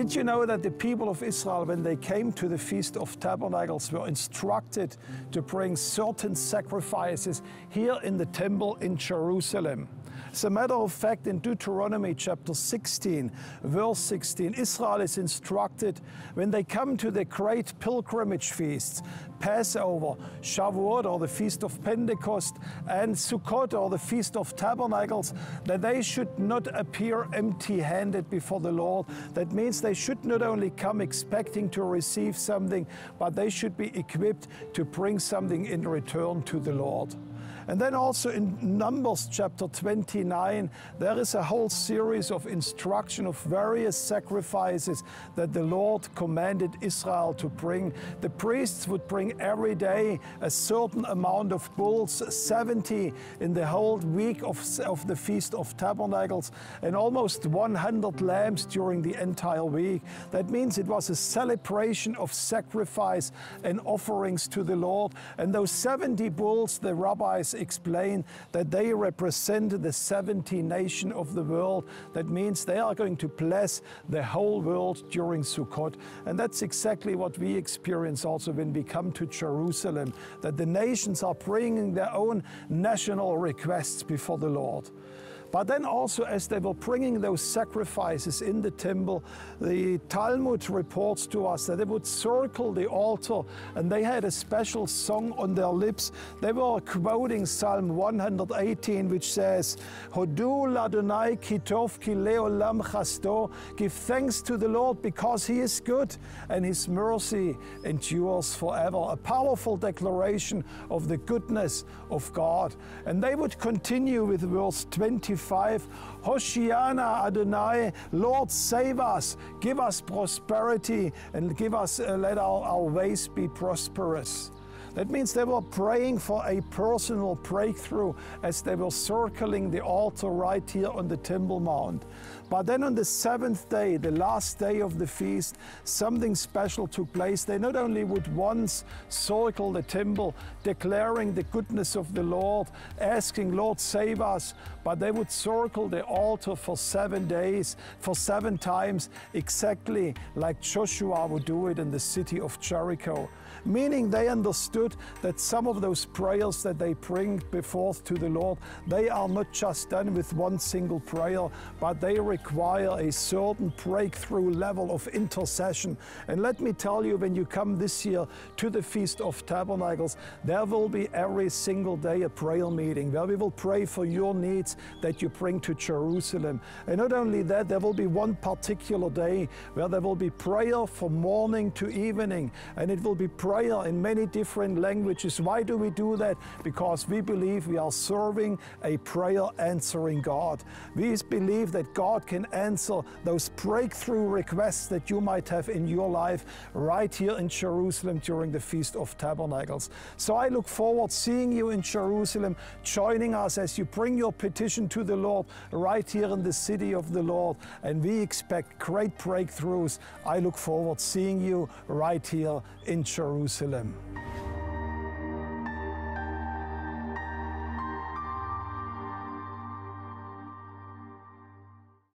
Did you know that the people of Israel, when they came to the Feast of Tabernacles, were instructed to bring certain sacrifices here in the temple in Jerusalem? As a matter of fact, in Deuteronomy chapter 16, verse 16, Israel is instructed when they come to the great pilgrimage feasts, Passover, Shavuot or the Feast of Pentecost, and Sukkot or the Feast of Tabernacles, that they should not appear empty handed before the Lord. That means they should not only come expecting to receive something, but they should be equipped to bring something in return to the Lord. And then also in Numbers chapter 29, there is a whole series of instruction of various sacrifices that the Lord commanded Israel to bring. The priests would bring every day a certain amount of bulls, 70 in the whole week of, of the Feast of Tabernacles, and almost 100 lambs during the entire week. That means it was a celebration of sacrifice and offerings to the Lord. And those 70 bulls, the rabbis explain that they represent the 70 nation of the world. That means they are going to bless the whole world during Sukkot. And that's exactly what we experience also when we come to Jerusalem, that the nations are bringing their own national requests before the Lord. But then also as they were bringing those sacrifices in the temple, the Talmud reports to us that they would circle the altar and they had a special song on their lips. They were quoting Psalm 118 which says, Hodu ladonai kitov ki leolam chasto. Give thanks to the Lord because he is good and his mercy endures forever. A powerful declaration of the goodness of God. And they would continue with verse 24 25, Hoshiana Adonai, Lord save us, give us prosperity and give us, uh, let our, our ways be prosperous. That means they were praying for a personal breakthrough as they were circling the altar right here on the Temple Mount. But then on the seventh day, the last day of the feast, something special took place. They not only would once circle the temple, declaring the goodness of the Lord, asking, Lord, save us, but they would circle the altar for seven days, for seven times, exactly like Joshua would do it in the city of Jericho. Meaning they understood that some of those prayers that they bring before to the Lord, they are not just done with one single prayer, but they require a certain breakthrough level of intercession. And let me tell you, when you come this year to the Feast of Tabernacles, there will be every single day a prayer meeting where we will pray for your needs that you bring to Jerusalem. And not only that, there will be one particular day where there will be prayer from morning to evening, and it will be prayer in many different languages. Why do we do that? Because we believe we are serving a prayer answering God. We believe that God can answer those breakthrough requests that you might have in your life right here in Jerusalem during the Feast of Tabernacles. So I look forward seeing you in Jerusalem, joining us as you bring your petition to the Lord right here in the city of the Lord. And we expect great breakthroughs. I look forward seeing you right here in Jerusalem.